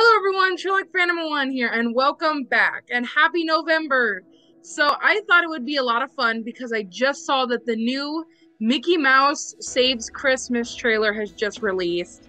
Hello, everyone. Sherlock Phantom One here, and welcome back. And happy November. So I thought it would be a lot of fun because I just saw that the new Mickey Mouse Saves Christmas trailer has just released.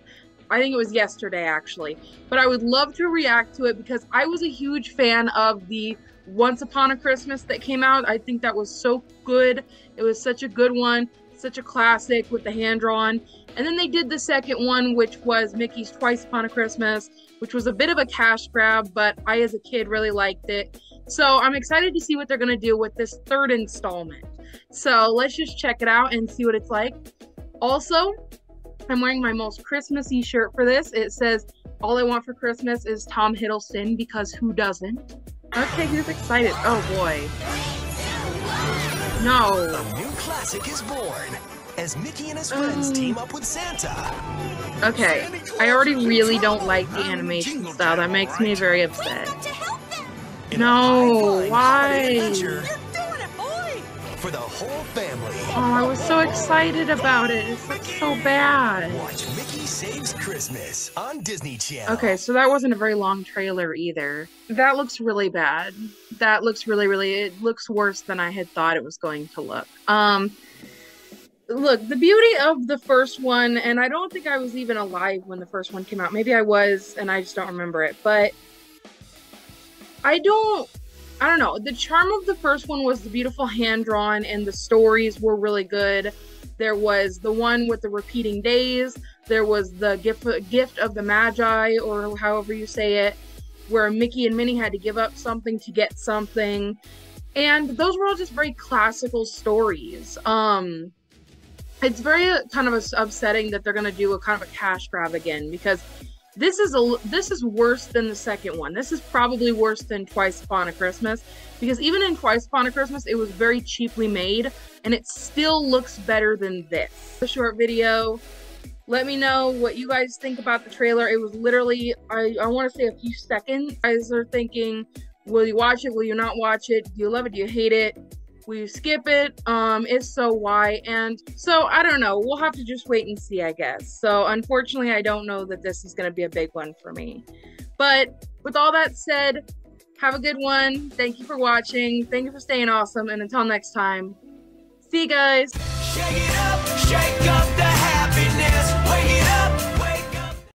I think it was yesterday, actually. But I would love to react to it because I was a huge fan of the Once Upon a Christmas that came out. I think that was so good. It was such a good one, such a classic with the hand drawn. And then they did the second one, which was Mickey's Twice Upon a Christmas, which was a bit of a cash grab, but I, as a kid, really liked it. So I'm excited to see what they're going to do with this third installment. So let's just check it out and see what it's like. Also, I'm wearing my most Christmassy shirt for this. It says, All I want for Christmas is Tom Hiddleston because who doesn't? Okay, who's excited? Oh boy. No. A new classic is born as Mickey and his friends Mm. team up with Santa. Okay, I already really don't like the animation style. That makes me very upset. No, why? holiday adventure doing it, boy! For the whole family. Oh, I was so excited about it. It's like so bad. Watch Mickey Saves Christmas on Disney Channel. Okay, so that wasn't a very long trailer either. That looks really bad. That looks really, really. It looks worse than I had thought it was going to look. Um, look, the beauty of the first one, and I don't think I was even alive when the first one came out. Maybe I was, and I just don't remember it. But I don't. I don't know. The charm of the first one was the beautiful hand drawn, and the stories were really good. There was the one with the repeating days. There was the gift gift of the Magi, or however you say it, where Mickey and Minnie had to give up something to get something, and those were all just very classical stories. Um, it's very uh, kind of upsetting that they're gonna do a kind of a cash grab again because this is a this is worse than the second one. This is probably worse than Twice Upon a Christmas because even in Twice Upon a Christmas, it was very cheaply made and it still looks better than this. A short video. Let me know what you guys think about the trailer. It was literally I, I want to say a few seconds. You guys are thinking, will you watch it? Will you not watch it? Do you love it? Do you hate it? Will you skip it? Um, if so, why? And so I don't know. We'll have to just wait and see, I guess. So unfortunately, I don't know that this is going to be a big one for me. But with all that said, have a good one. Thank you for watching. Thank you for staying awesome. And until next time, see you guys.